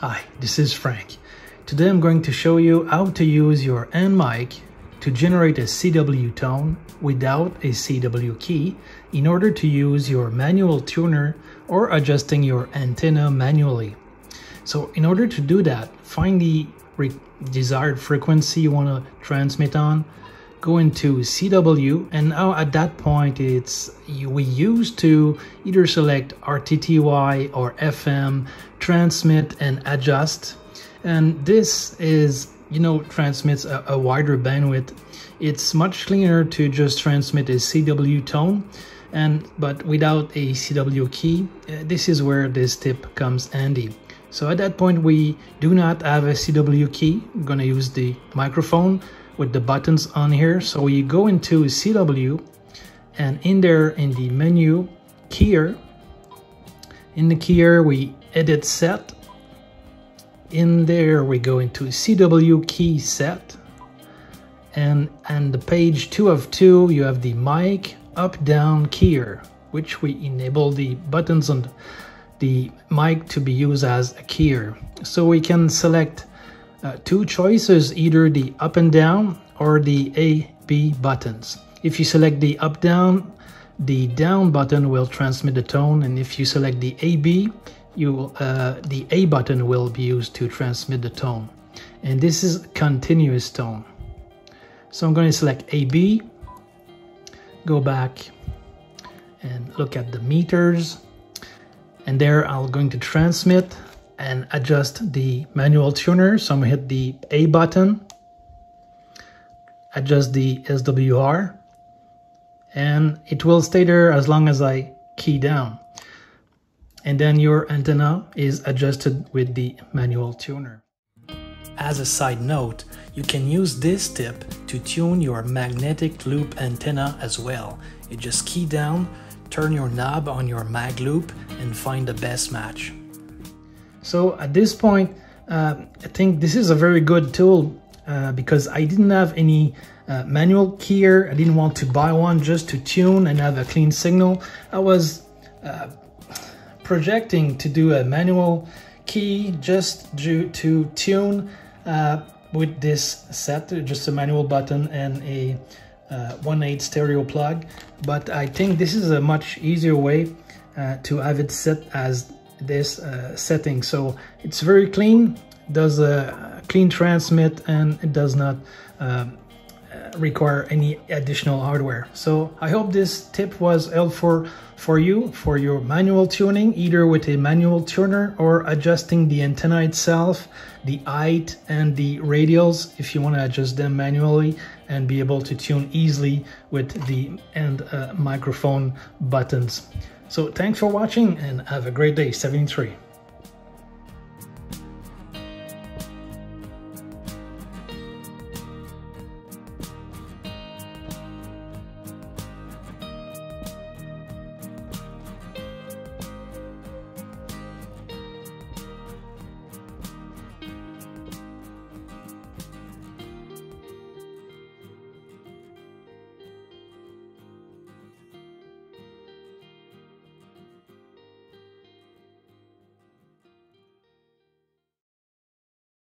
Hi, this is Frank. Today I'm going to show you how to use your end mic to generate a CW tone without a CW key in order to use your manual tuner or adjusting your antenna manually. So in order to do that, find the desired frequency you want to transmit on, go into CW and now at that point it's we used to either select RTTY or FM transmit and adjust. And this is you know transmits a, a wider bandwidth. It's much cleaner to just transmit a CW tone and but without a CW key uh, this is where this tip comes handy so at that point we do not have a CW key I'm gonna use the microphone with the buttons on here. So we go into CW and in there in the menu keyer, in the keyer we edit set. In there we go into CW key set and and the page two of two you have the mic up down keyer which we enable the buttons on the mic to be used as a keyer. So we can select uh, two choices, either the up and down or the A, B buttons. If you select the up down, the down button will transmit the tone and if you select the AB, you will, uh, the A button will be used to transmit the tone. And this is continuous tone. So I'm going to select AB, go back and look at the meters and there I'm going to transmit and adjust the manual tuner. So I'm gonna hit the A button, adjust the SWR, and it will stay there as long as I key down. And then your antenna is adjusted with the manual tuner. As a side note, you can use this tip to tune your magnetic loop antenna as well. You just key down, turn your knob on your mag loop and find the best match. So at this point, uh, I think this is a very good tool uh, because I didn't have any uh, manual keyer. I didn't want to buy one just to tune and have a clean signal. I was uh, projecting to do a manual key just to, to tune uh, with this set, just a manual button and a uh, 1.8 stereo plug. But I think this is a much easier way uh, to have it set as this uh, setting so it's very clean does a clean transmit and it does not require any additional hardware. So I hope this tip was helpful for you for your manual tuning either with a manual tuner or adjusting the antenna itself the height and the radials if you want to adjust them manually and be able to tune easily with the end uh, microphone buttons. So thanks for watching and have a great day, 73.